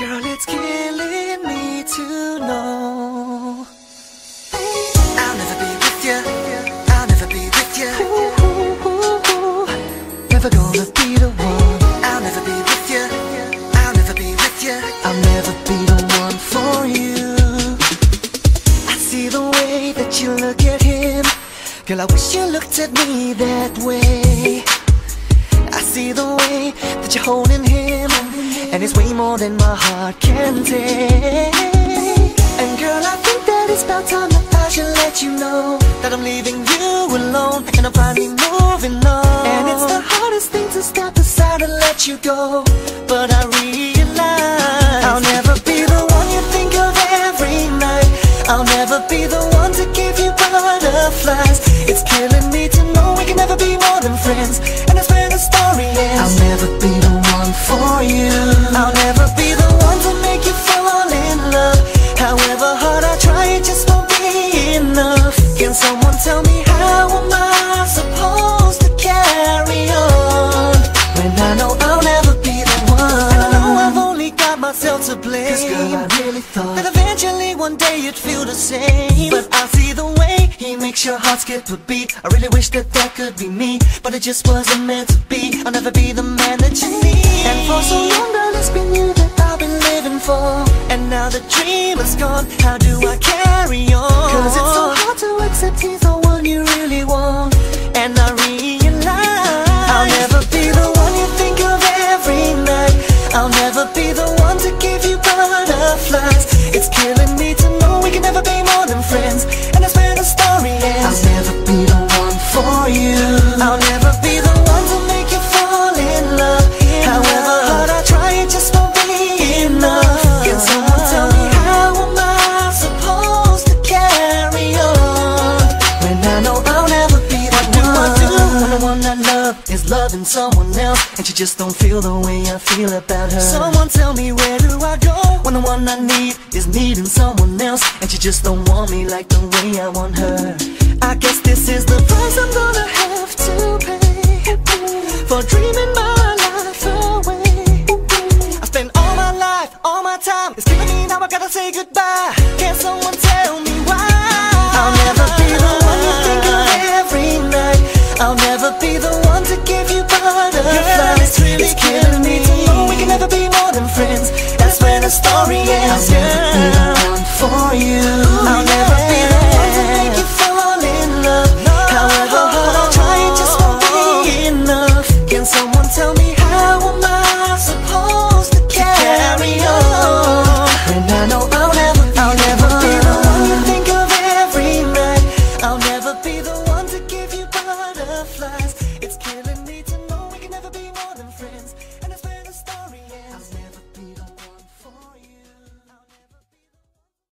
Girl, it's killing me to know. I'll never be with you. I'll never be with you. Never gonna be the one. I'll never be with you. I'll never be with you. I'll never be the one for you. I see the way that you look at him. Girl, I wish you looked at me that way. I see the way that you're holding it's way more than my heart can take. And girl, I think that it's about time that I should let you know that I'm leaving you alone, and I'm finally moving on. And it's the hardest thing to step aside and let you go, but I realize I'll never be the one you think of every night. I'll never be the one to give you butterflies. It's killing me to know we can never be more than friends, and that's where the story ends. I'll never be the one for you. To blame. Cause girl, I really thought that eventually one day you'd feel the same. But I see the way he makes your heart skip a beat. I really wish that that could be me, but it just wasn't meant to be. I'll never be the man that you need. And for so long, girl, it's been you that I've been living for. And now the dream is gone. How do I carry on? Love is loving someone else and she just don't feel the way I feel about her? Someone tell me where do I go when the one I need is needing someone else and she just don't want me like the way I want her? I guess this is the price I'm gonna have to pay for dreaming my life away. I spent all my life, all my time. It's killing me now. I gotta say goodbye. Can someone tell